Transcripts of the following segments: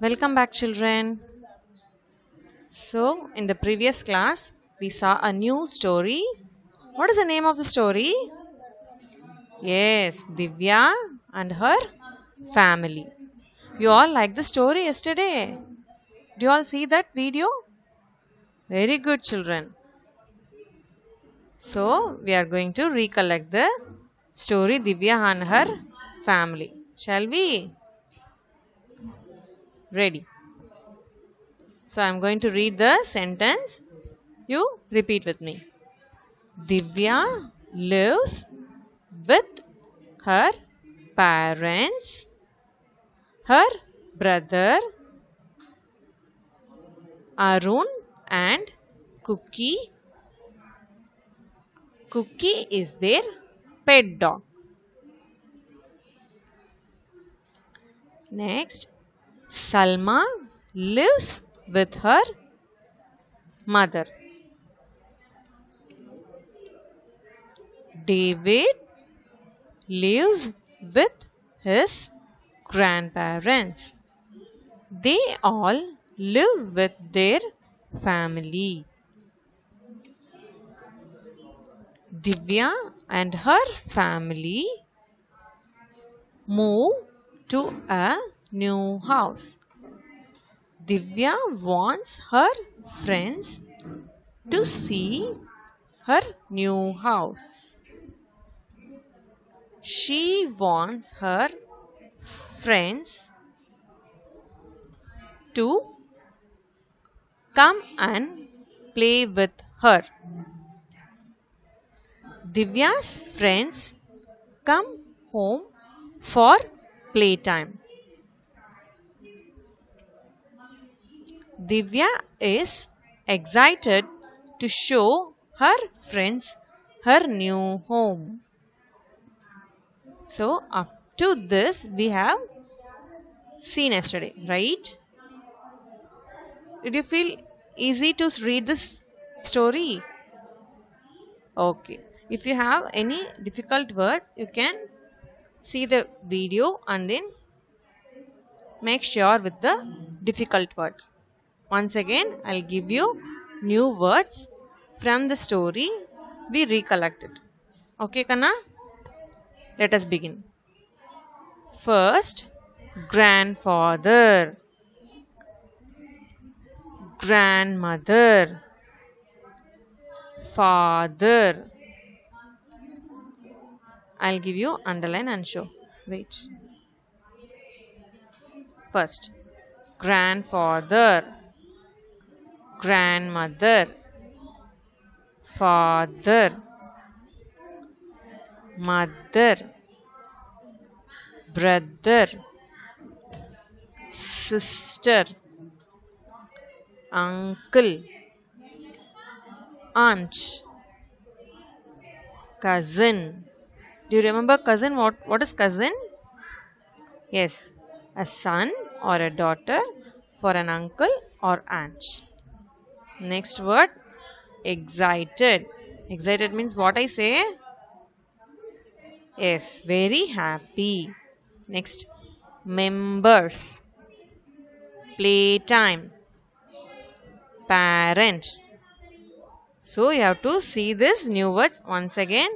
Welcome back, children. So, in the previous class, we saw a new story. What is the name of the story? Yes, Divya and her family. You all liked the story yesterday. Do you all see that video? Very good, children. So, we are going to recollect the story Divya and her family. Shall we? Ready. So, I am going to read the sentence. You repeat with me. Divya lives with her parents, her brother, Arun and Cookie. Cookie is their pet dog. Next, Salma lives with her mother. David lives with his grandparents. They all live with their family. Divya and her family move to a new house. Divya wants her friends to see her new house. She wants her friends to come and play with her. Divya's friends come home for playtime. Divya is excited to show her friends her new home. So, up to this, we have seen yesterday, right? Did you feel easy to read this story? Okay. If you have any difficult words, you can see the video and then make sure with the difficult words. Once again, I'll give you new words from the story we recollected. Okay, Kana? Let us begin. First, grandfather, grandmother, father. I'll give you underline and show. Wait. First, grandfather, grandmother, father, mother, brother, sister, uncle, aunt, cousin. Do you remember cousin? What, what is cousin? Yes, a son or a daughter for an uncle or aunt. Next word, excited. Excited means what I say? Yes, very happy. Next, members, playtime, parent. So you have to see this new words once again.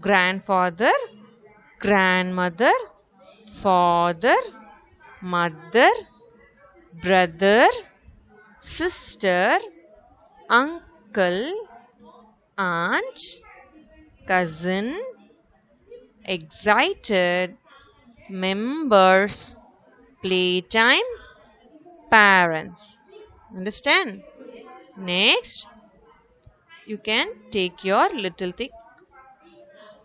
Grandfather, grandmother, father, mother, brother, sister, uncle, aunt, cousin, excited, members, playtime, parents. Understand? Next, you can take your little, thing,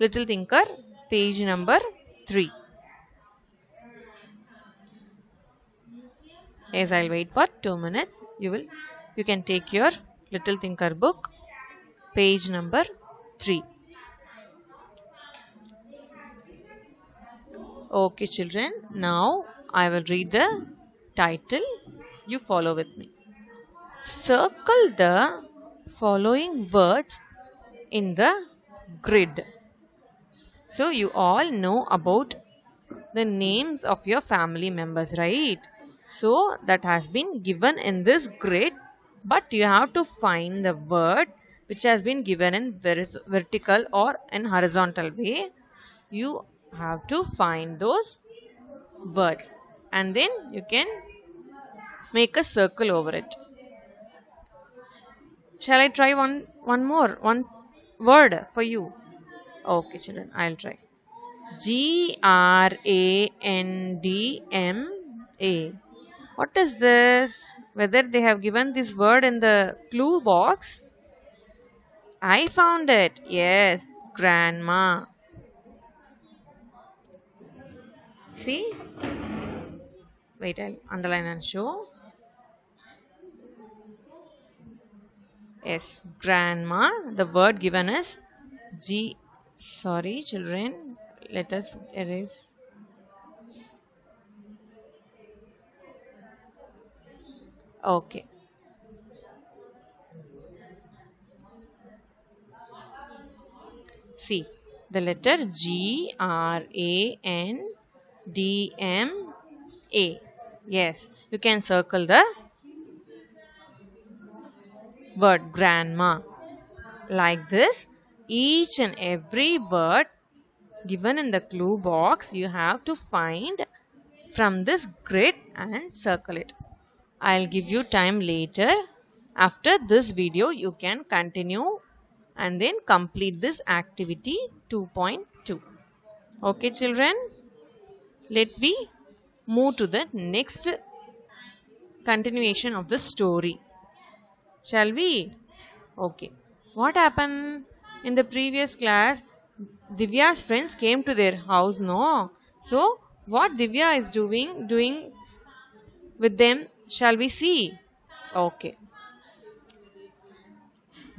little thinker page number 3. As I'll wait for 2 minutes, you will you can take your little thinker book page number 3. Okay children, now I will read the title. You follow with me. Circle the following words in the grid. So you all know about the names of your family members, right? So that has been given in this grid, but you have to find the word which has been given in vertical or in horizontal way. You have to find those words and then you can make a circle over it. Shall I try one one more one word for you? Okay children, I'll try. G R A N D M A. What is this? Whether they have given this word in the clue box? I found it. Yes, grandma. See? Wait, I'll underline and show. Yes, grandma. The word given is G. Sorry, children. Let us erase. Okay. See, the letter G R A N D M A. Yes, you can circle the word grandma. Like this, each and every word given in the clue box you have to find from this grid and circle it. I'll give you time later. After this video, you can continue and then complete this activity 2.2. Okay children, let me move to the next continuation of the story. Shall we? Okay. What happened in the previous class? Divya's friends came to their house, no? So, what Divya is doing, doing with them, shall we see? Okay.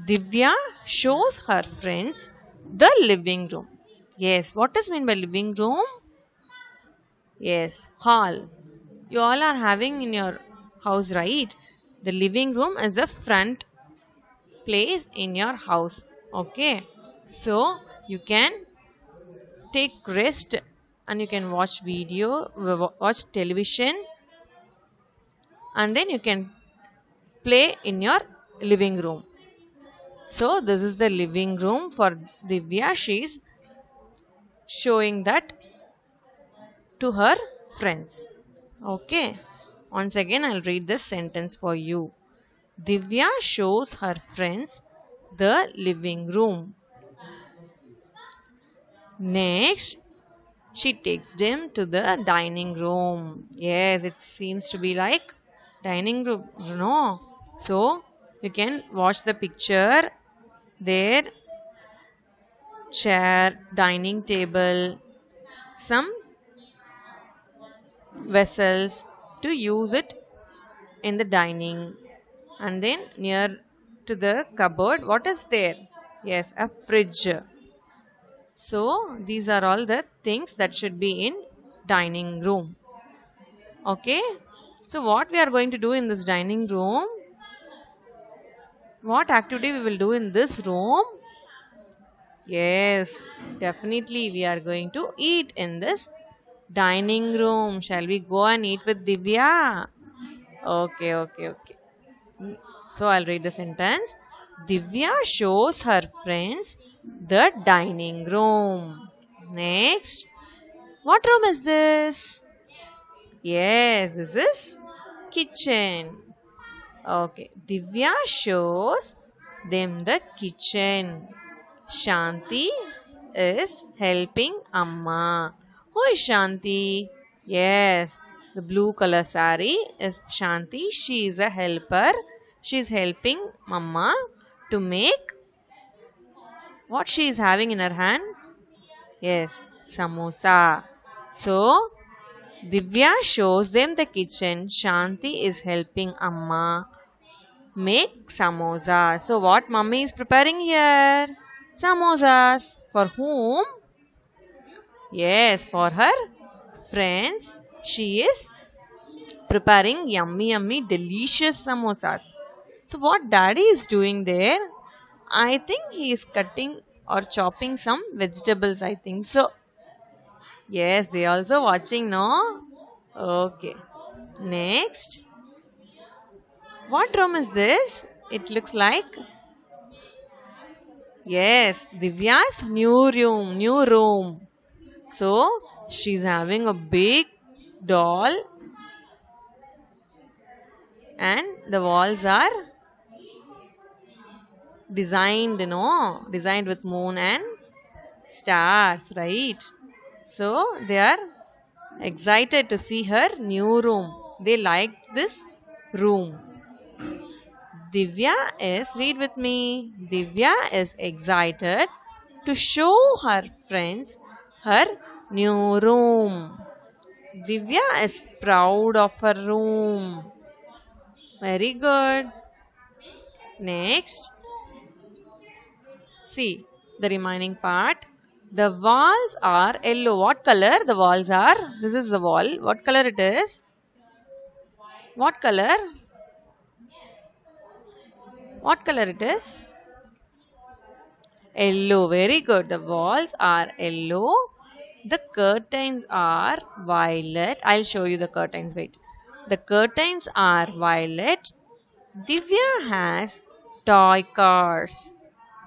Divya shows her friends the living room. Yes, what does mean by living room? Yes, hall. You all are having in your house, right? The living room is the front place in your house. Okay. So, you can take rest and you can watch video, watch television and then you can play in your living room. So, this is the living room for Divya. She is showing that to her friends. Okay. Once again, I'll read this sentence for you. Divya shows her friends the living room. Next, she takes them to the dining room. Yes, it seems to be like dining room, know. So, you can watch the picture there. Chair, dining table, some vessels to use it in the dining. And then near to the cupboard what is there? Yes a fridge. So these are all the things that should be in dining room. Okay so what we are going to do in this dining room what activity we will do in this room yes definitely we are going to eat in this Dining room. Shall we go and eat with Divya? Okay, okay, okay. So I'll read the sentence. Divya shows her friends the dining room. Next. What room is this? Yes, this is kitchen. Okay. Divya shows them the kitchen. Shanti is helping Amma. Who is Shanti? Yes, the blue color sari is Shanti. She is a helper. She is helping Mama to make what she is having in her hand. Yes, samosa. So, Divya shows them the kitchen. Shanti is helping Amma make samosa. So, what Mummy is preparing here? Samosas. For whom? Yes, for her friends, she is preparing yummy, yummy, delicious samosas. So, what daddy is doing there? I think he is cutting or chopping some vegetables, I think so. Yes, they also watching, no? Okay. Next. What room is this? It looks like Yes, Divya's new room, new room. So, she's having a big doll and the walls are designed, you know, designed with moon and stars, right? So, they are excited to see her new room. They like this room. Divya is, read with me, Divya is excited to show her friends her new room. Divya is proud of her room. Very good. Next. See the remaining part. The walls are yellow. What color the walls are? This is the wall. What color it is? What color? What color it is? Yellow. Very good. The walls are yellow. The curtains are violet. I'll show you the curtains. Wait. The curtains are violet. Divya has toy cars.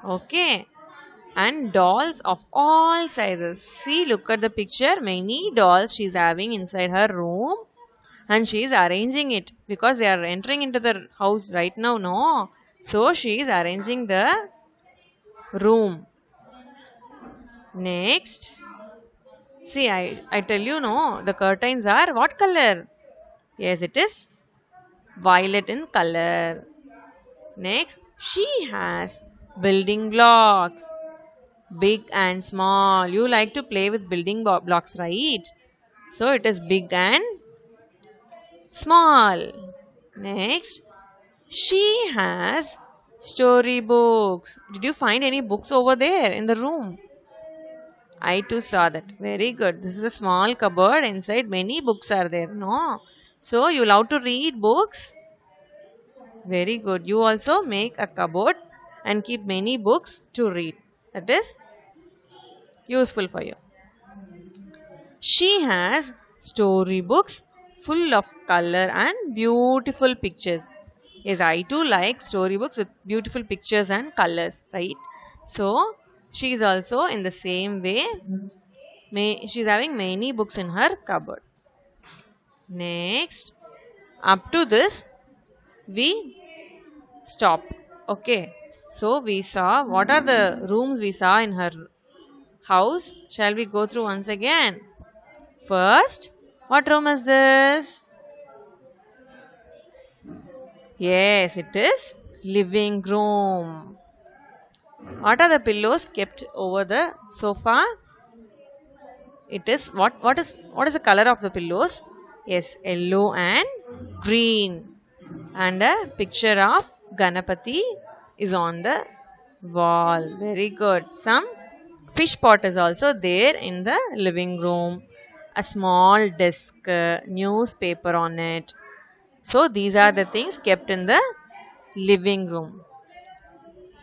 Okay. And dolls of all sizes. See, look at the picture. Many dolls she's having inside her room. And she is arranging it because they are entering into the house right now. No. So she is arranging the room. Next. See, I, I tell you, no, the curtains are what color? Yes, it is violet in color. Next, she has building blocks, big and small. You like to play with building blocks, right? So, it is big and small. Next, she has storybooks. Did you find any books over there in the room? I too saw that. Very good. This is a small cupboard. Inside many books are there. No. So you love to read books? Very good. You also make a cupboard and keep many books to read. That is useful for you. She has storybooks full of color and beautiful pictures. Yes, I too like storybooks with beautiful pictures and colors, right? So, she is also in the same way. May, she is having many books in her cupboard. Next, up to this, we stop. Okay. So, we saw what are the rooms we saw in her house. Shall we go through once again? First, what room is this? Yes, it is living room. What are the pillows kept over the sofa? It is what what is what is the color of the pillows? Yes, yellow and green. And a picture of Ganapati is on the wall. Very good. Some fish pot is also there in the living room. A small desk, uh, newspaper on it, so these are the things kept in the living room.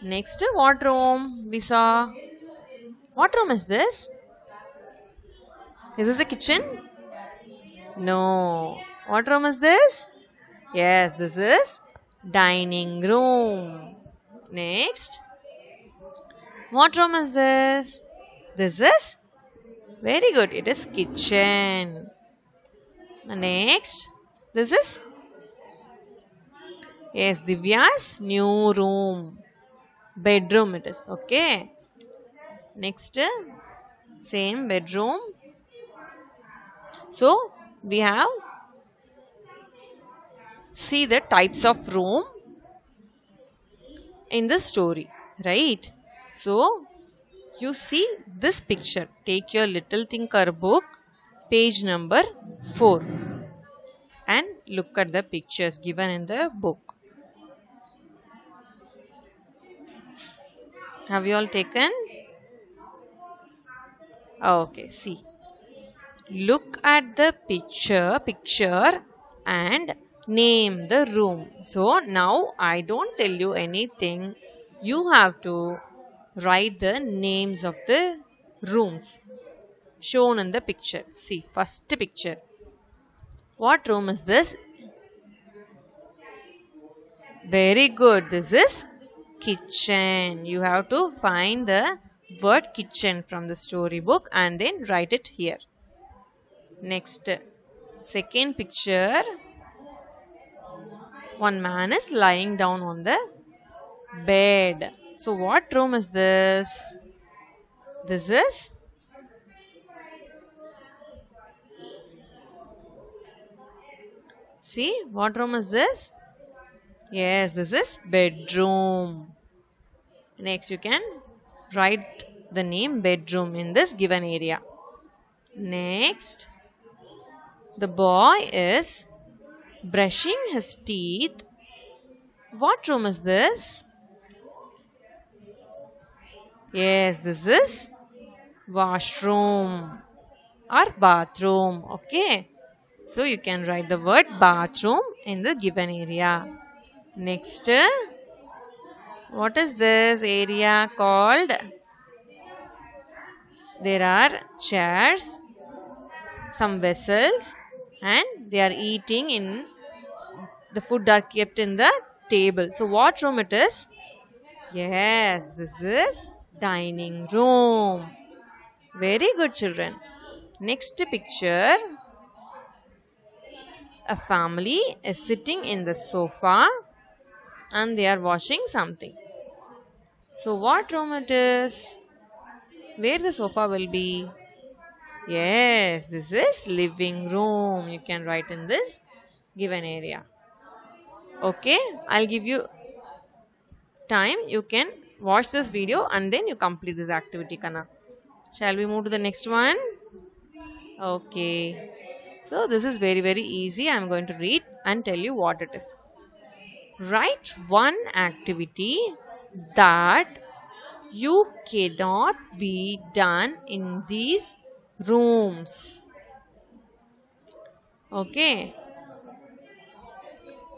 Next, to what room we saw? What room is this? Is this a kitchen? No. What room is this? Yes, this is dining room. Next. What room is this? This is very good. It is kitchen. Next. This is Yes, Divya's new room. Bedroom it is. Okay. Next, same bedroom. So, we have see the types of room in the story. Right? So, you see this picture. Take your little thinker book, page number 4 and look at the pictures given in the book. Have you all taken? Okay, see. Look at the picture, picture and name the room. So now I don't tell you anything. You have to write the names of the rooms. shown in the picture. See, first picture. What room is this? Very good. This is kitchen. You have to find the word kitchen from the storybook and then write it here. Next, second picture. One man is lying down on the bed. So what room is this? This is See, what room is this? Yes, this is bedroom. Next, you can write the name bedroom in this given area. Next, the boy is brushing his teeth. What room is this? Yes, this is washroom or bathroom. Okay. So you can write the word bathroom in the given area. Next, what is this area called? There are chairs, some vessels and they are eating in the food are kept in the table. So what room it is? Yes, this is dining room. Very good children. Next picture. A family is sitting in the sofa and they are washing something. So what room it is? Where the sofa will be? Yes, this is living room. You can write in this given area. Okay, I'll give you time. You can watch this video and then you complete this activity, Kana. Shall we move to the next one? Okay. So this is very very easy. I am going to read and tell you what it is. Write one activity that you cannot be done in these rooms. Okay.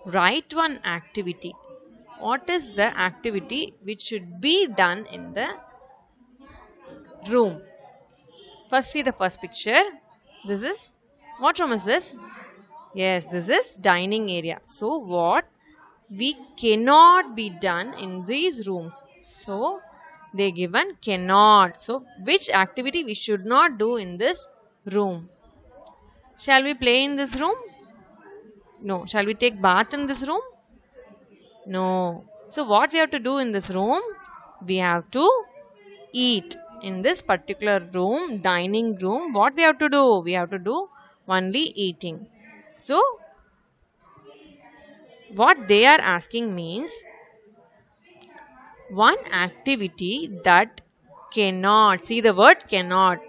Write one activity. What is the activity which should be done in the room? First see the first picture. This is, what room is this? Yes, this is dining area. So what we cannot be done in these rooms. So they given cannot. So which activity we should not do in this room? Shall we play in this room? No. Shall we take bath in this room? No. So what we have to do in this room? We have to eat in this particular room, dining room. What we have to do? We have to do only eating. So what they are asking means one activity that cannot, see the word cannot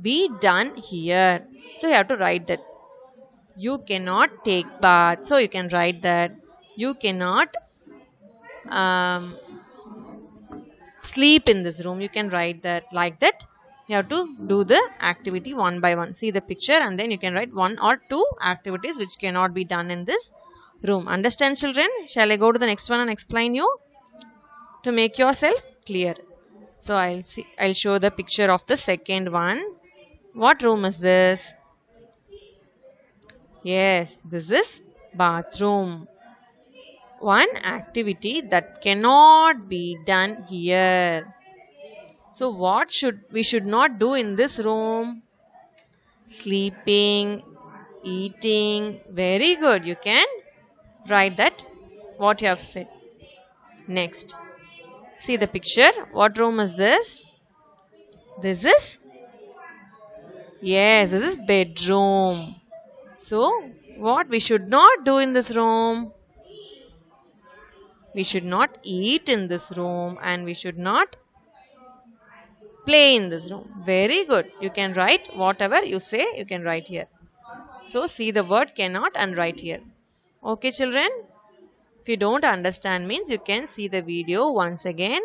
be done here. So you have to write that. You cannot take bath. So you can write that. You cannot um, sleep in this room. You can write that like that. You have to do the activity one by one. See the picture and then you can write one or two activities which cannot be done in this room. Understand children? Shall I go to the next one and explain you? To make yourself clear. So I'll see I'll show the picture of the second one. What room is this? Yes, this is bathroom. One activity that cannot be done here. So what should we should not do in this room? Sleeping, eating. Very good. You can write that what you have said. Next. See the picture. What room is this? This is Yes, this is bedroom. So, what we should not do in this room? We should not eat in this room and we should not play in this room. Very good. You can write whatever you say, you can write here. So, see the word cannot and write here. Okay, children? If you don't understand means you can see the video once again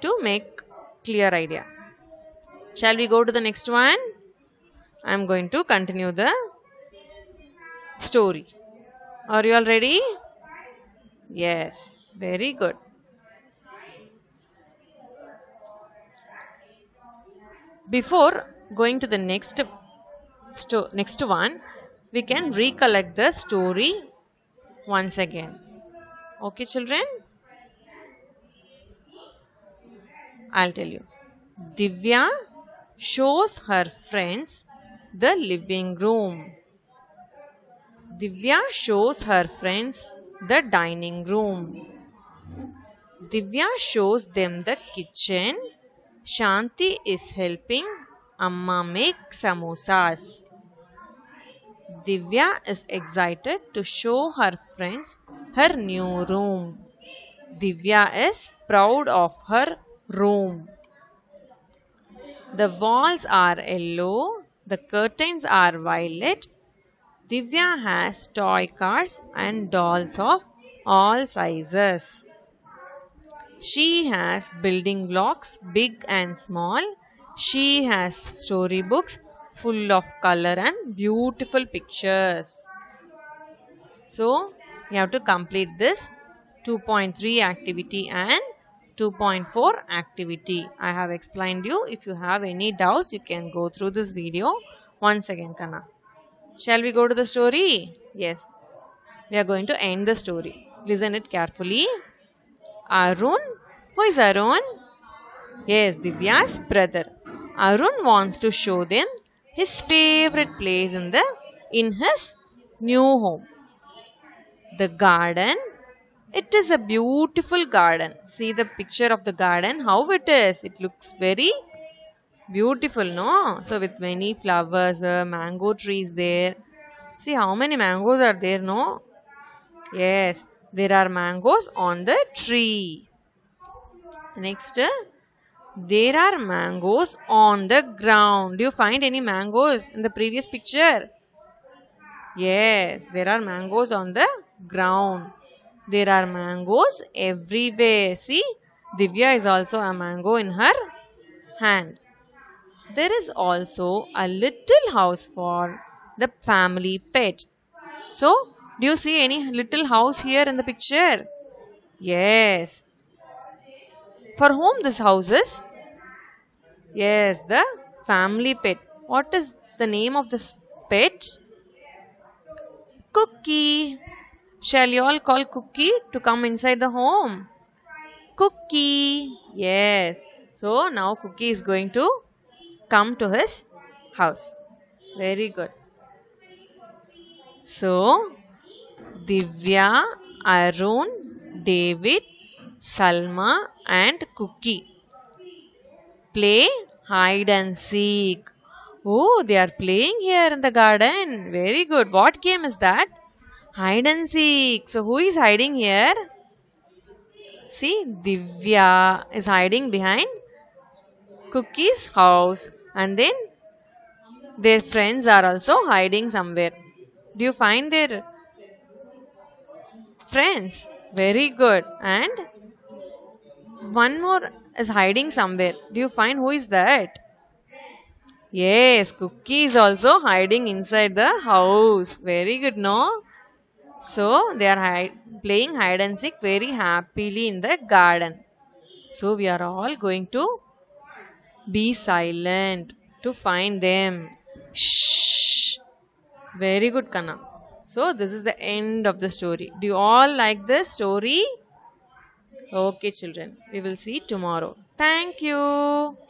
to make clear idea. Shall we go to the next one? I am going to continue the story. Are you all ready? Yes, very good. before going to the next sto- next one we can recollect the story once again. Okay children? I'll tell you. Divya shows her friends the living room. Divya shows her friends the dining room divya shows them the kitchen Shanti is helping Amma make samosas. Divya is excited to show her friends her new room. Divya is proud of her room. The walls are yellow, the curtains are violet. Divya has toy cars and dolls of all sizes. She has building blocks, big and small. She has storybooks full of color and beautiful pictures. So, you have to complete this 2.3 activity and 2.4 activity. I have explained you. If you have any doubts, you can go through this video once again, Kana. Shall we go to the story? Yes. We are going to end the story. Listen it carefully. Arun? Who is Arun? Yes, Divya's brother. Arun wants to show them his favorite place in the in his new home. The garden. It is a beautiful garden. See the picture of the garden, how it is. It looks very beautiful, no? So with many flowers, uh, mango trees there. See how many mangoes are there, no? Yes, there are mangoes on the tree. Next, there are mangoes on the ground. Do you find any mangoes in the previous picture? Yes, there are mangoes on the ground. There are mangoes everywhere. See, Divya is also a mango in her hand. There is also a little house for the family pet. So, do you see any little house here in the picture? Yes. For whom this house is? Yes, the family pet. What is the name of this pet? Cookie. Shall you all call Cookie to come inside the home? Cookie. Yes. So now Cookie is going to come to his house. Very good. So, Divya, Arun, David, Salma and Cookie play hide and seek. Oh, they are playing here in the garden. Very good. What game is that? Hide and seek. So, who is hiding here? See, Divya is hiding behind Cookie's house. And then their friends are also hiding somewhere. Do you find their friends? Very good. And one more is hiding somewhere. Do you find who is that? Yes, Cookie is also hiding inside the house. Very good, no? So they are hide, playing hide and seek very happily in the garden. So we are all going to be silent to find them. Shh. Very good, Kana. So this is the end of the story. Do you all like this story? Okay, children. We will see tomorrow. Thank you.